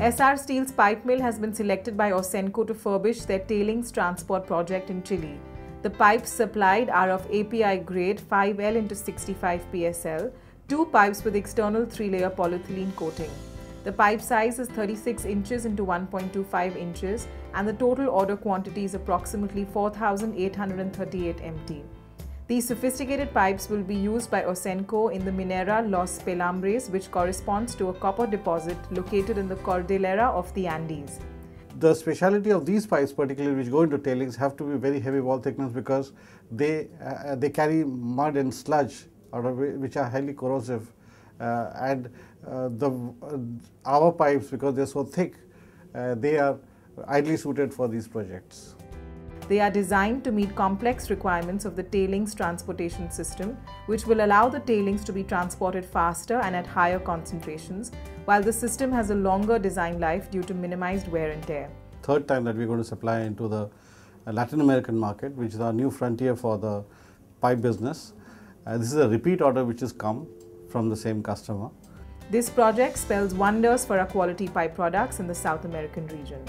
Essar Steel's pipe mill has been selected by Ausenco to furbish their tailings transport project in Chile. The pipes supplied are of API grade 5L into 65 PSL, two pipes with external three-layer polyethylene coating. The pipe size is 36 inches into 1.25 inches and the total order quantity is approximately 4,838 MT. These sophisticated pipes will be used by Ausenco in the Minera Los Pelambres, which corresponds to a copper deposit located in the Cordillera of the Andes. The speciality of these pipes, particularly which go into tailings, have to be very heavy wall thickness because they uh, they carry mud and sludge, which are highly corrosive, uh, and uh, the uh, our pipes because they are so thick, uh, they are ideally suited for these projects. They are designed to meet complex requirements of the tailings transportation system, which will allow the tailings to be transported faster and at higher concentrations, while the system has a longer design life due to minimized wear and tear. Third time that we're going to supply into the Latin American market, which is our new frontier for the pipe business. Uh, this is a repeat order which has come from the same customer. This project spells wonders for our quality pipe products in the South American region.